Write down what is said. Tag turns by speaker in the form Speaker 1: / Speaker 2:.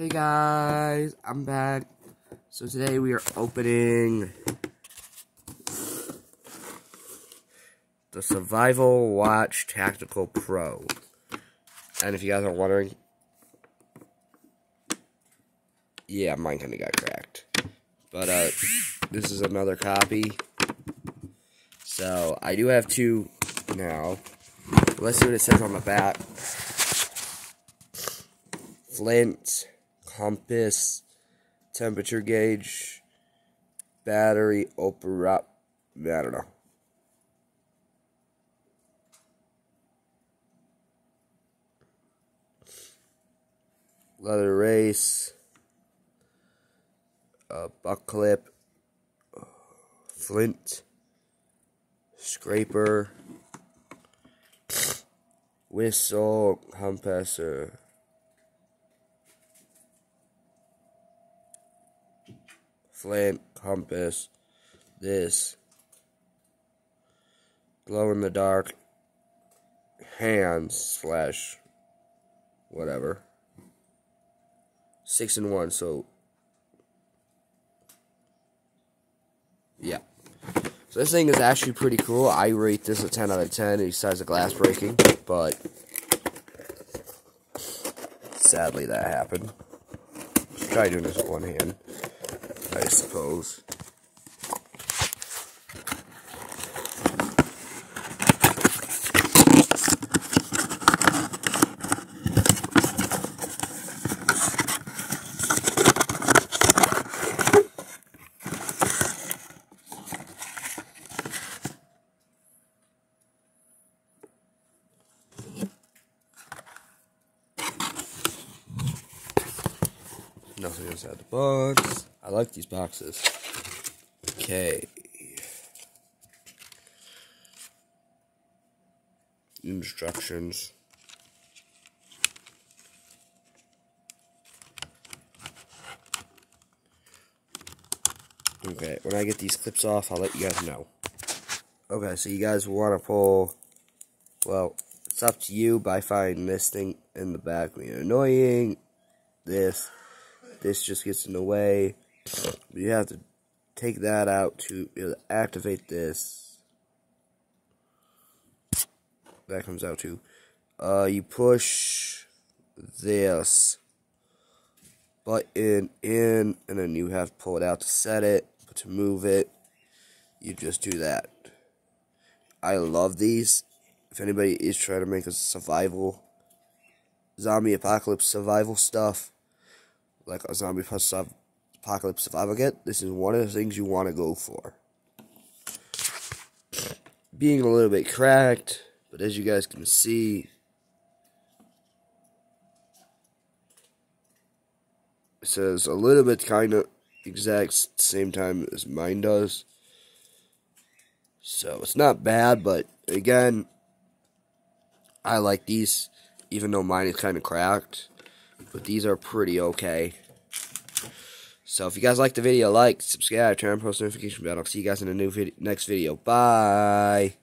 Speaker 1: Hey guys, I'm back. So today we are opening the Survival Watch Tactical Pro. And if you guys are wondering, yeah, mine kind of got cracked. But uh, this is another copy. So I do have two now. Let's see what it says on the back. Flint, compass, temperature gauge, battery, opera. I don't know. Leather race, a buck clip, flint, scraper, whistle, compressor. Uh, flint, compass, this, glow in the dark, hands slash whatever. Six and one, so yeah. So this thing is actually pretty cool. I rate this a 10 out of 10 besides the glass breaking, but sadly that happened. Try doing this with one hand. I suppose. Nothing inside the box. I like these boxes. Okay. Instructions. Okay, when I get these clips off, I'll let you guys know. Okay, so you guys want to pull, well, it's up to you, but I find this thing in the back being annoying. This, this just gets in the way. You have to take that out to activate this. That comes out too. Uh, you push this button in, and then you have to pull it out to set it, to move it, you just do that. I love these. If anybody is trying to make a survival, zombie apocalypse survival stuff, like a zombie apocalypse survival kit, this is one of the things you want to go for. Being a little bit cracked, but as you guys can see, it says a little bit kind of exact same time as mine does. So it's not bad, but again, I like these, even though mine is kind of cracked. But these are pretty okay. So if you guys like the video, like, subscribe, turn on post notification bell. I'll see you guys in the new vid next video. Bye.